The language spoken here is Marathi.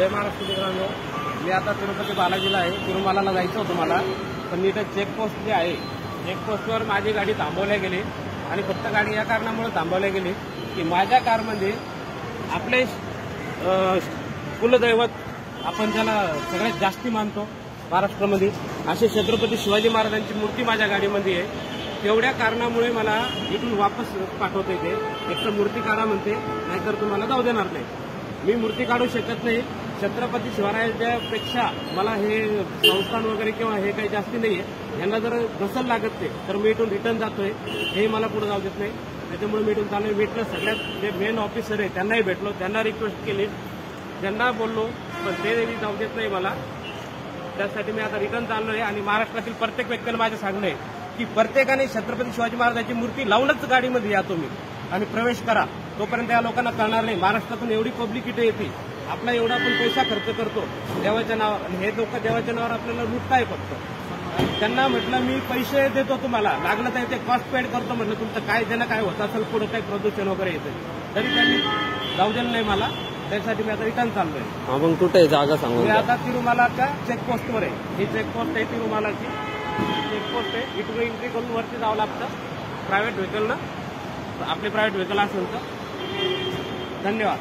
जय महाराष्ट्र मित्रांनो. मी आता तिरुपती बालाजीला आहे. तिरुमालाला जायचं होतं मला. पण मी इथं चेकपोस्ट जे आहे चेकपोस्टवर माझी गाडी थांबवल्या गेली. आणि फक्त गाडी या कारणामुळे थांबवल्या गेली की माझ्या कारमध्ये आपले कुलदैवत आपण ज्याला सगळ्यात जास्ती मानतो महाराष्ट्रामध्ये असे छत्रपती शिवाजी महाराजांची मूर्ती माझ्या गाडीमध्ये आहे. तेवढ्या कारणामुळे मला इथून वापस पाठवता येते. एक तर मूर्ती काढा म्हणते नाहीतर तुम्हाला जाऊ देणार नाही. मी मूर्ती काढू शकत नाही. छत्रपती शिवरायांच्यापेक्षा मला हे संस्थान वगैरे किंवा हे काही जास्ती आहे यांना जर नसल लागत नाही तर मी इथून रिटर्न जातोय. हे मला पुढे जाऊ देत नाही. त्याच्यामुळे मी इथून चालू भेटलं सगळ्यात जे मेन ऑफिसर आहे त्यांनाही भेटलो. त्यांना रिक्वेस्ट केली. त्यांना बोललो पण ते जाऊ देत नाही मला. त्यासाठी मी आता रिटर्न चाललोय आणि महाराष्ट्रातील प्रत्येक व्यक्तीला माझं सांगणं आहे की प्रत्येकाने छत्रपती शिवाजी महाराजांची मूर्ती लावूनच गाडीमध्ये या तुम्ही. आणि प्रवेश करा. तोपर्यंत या लोकांना कळणार नाही. महाराष्ट्रातून एवढी पब्लिक इथे येते आपला एवढा आपण पैसा खर्च करतो देवाच्या नावावर. आणि हे लोक देवाच्या नावावर आपल्याला लुटताय फक्त त्यांना म्हटलं मी पैसे देतो तुम्हाला. लागलं तर ते कॉस्ट पेड करतो. म्हटलं तुमचं काय देणं काय होत असेल पुढे काही प्रदूषण वगैरे येतं तरी त्यांनी जाऊ दिलं नाही मला. त्यासाठी मी आता रिटर्न चाललोय. हा मग कुठे जागा सांगून मी. आता तिरुमालाच्या चेकपोस्टवर आहे. ही चेकपोस्ट आहे तिरुमालाची. चेकपोस्ट आहे. इकडून एंट्री करून वरती जावं लागतं. प्रायव्हेट व्हेकलनं आपले प्रायव्हेट व्हेकल असेल तर. धन्यवाद.